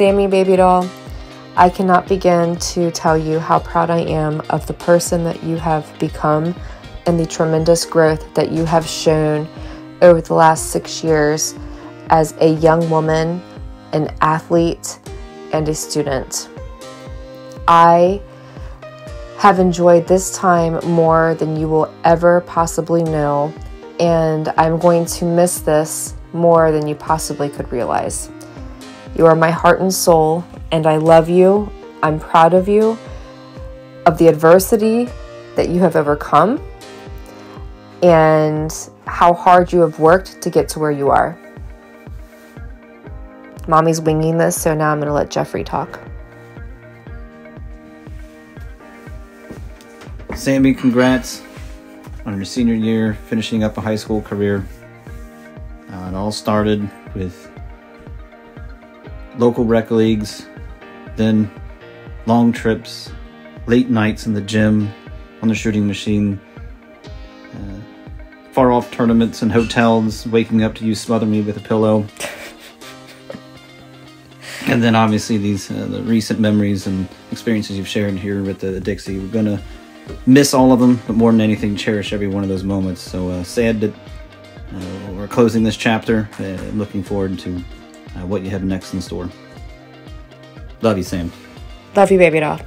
Sammy Baby Doll, I cannot begin to tell you how proud I am of the person that you have become and the tremendous growth that you have shown over the last six years as a young woman, an athlete, and a student. I have enjoyed this time more than you will ever possibly know, and I'm going to miss this more than you possibly could realize. You are my heart and soul, and I love you. I'm proud of you, of the adversity that you have overcome, and how hard you have worked to get to where you are. Mommy's winging this, so now I'm going to let Jeffrey talk. Sammy, congrats on your senior year, finishing up a high school career. Uh, it all started with local rec leagues, then long trips, late nights in the gym, on the shooting machine, uh, far off tournaments and hotels, waking up to you smother me with a pillow. and then obviously these uh, the recent memories and experiences you've shared here with the Dixie. We're gonna miss all of them, but more than anything, cherish every one of those moments. So uh, sad that uh, we're closing this chapter. Uh, looking forward to uh, what you have next in store. Love you, Sam. Love you, baby doll.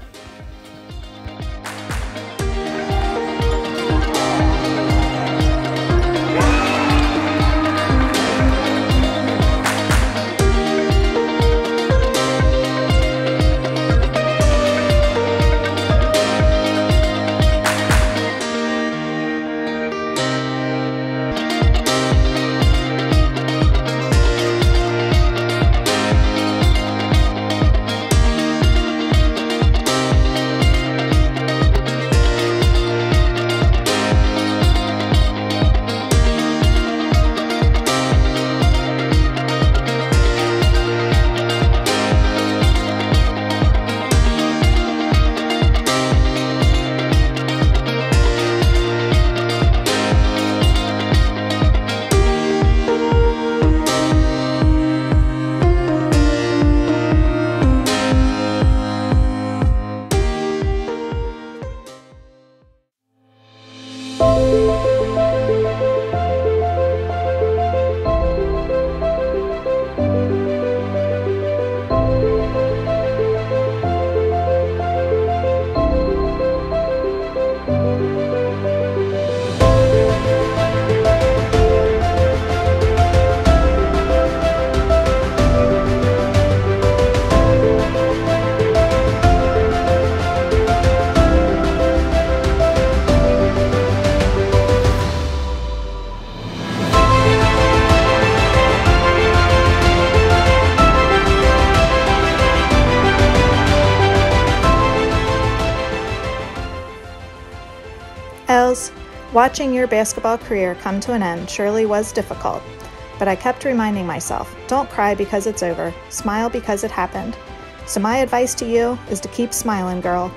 Watching your basketball career come to an end surely was difficult, but I kept reminding myself don't cry because it's over, smile because it happened. So, my advice to you is to keep smiling, girl.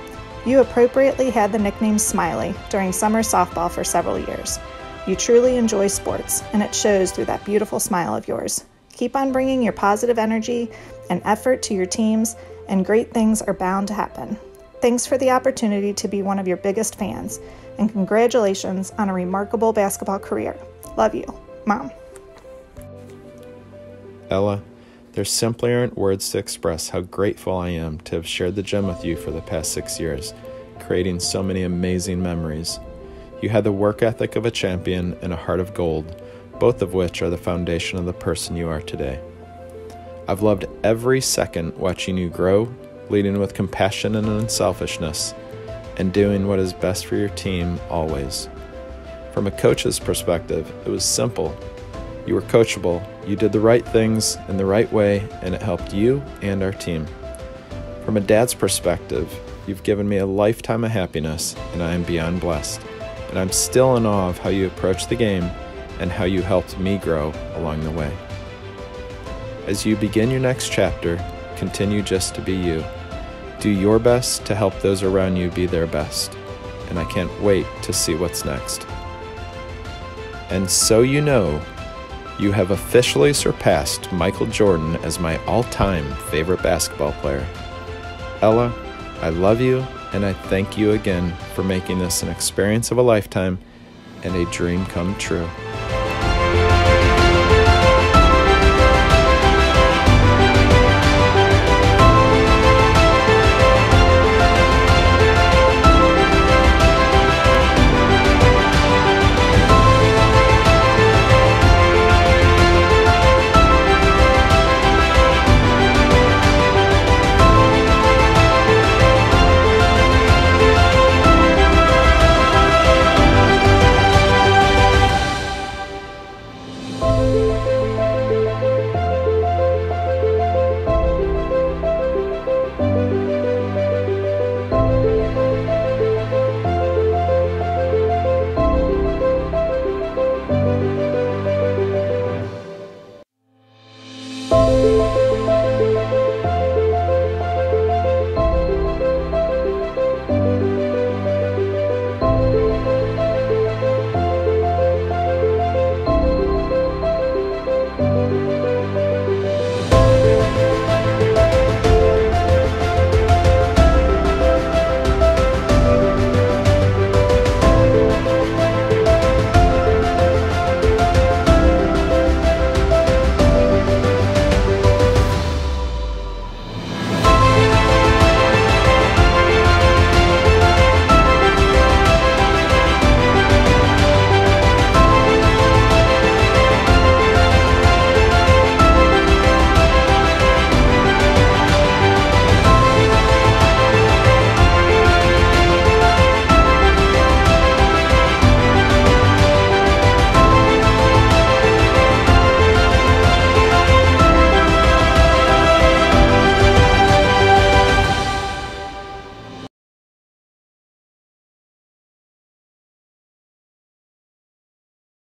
You appropriately had the nickname Smiley during summer softball for several years. You truly enjoy sports, and it shows through that beautiful smile of yours. Keep on bringing your positive energy and effort to your teams, and great things are bound to happen. Thanks for the opportunity to be one of your biggest fans, and congratulations on a remarkable basketball career. Love you, Mom. Ella, there simply aren't words to express how grateful I am to have shared the gym with you for the past six years, creating so many amazing memories. You had the work ethic of a champion and a heart of gold, both of which are the foundation of the person you are today. I've loved every second watching you grow, leading with compassion and unselfishness, and doing what is best for your team always. From a coach's perspective, it was simple. You were coachable, you did the right things in the right way, and it helped you and our team. From a dad's perspective, you've given me a lifetime of happiness, and I am beyond blessed. And I'm still in awe of how you approach the game and how you helped me grow along the way. As you begin your next chapter, continue just to be you. Do your best to help those around you be their best, and I can't wait to see what's next. And so you know, You have officially surpassed Michael Jordan as my all time favorite basketball player. Ella, I love you and I thank you again for making this an experience of a lifetime and a dream come true.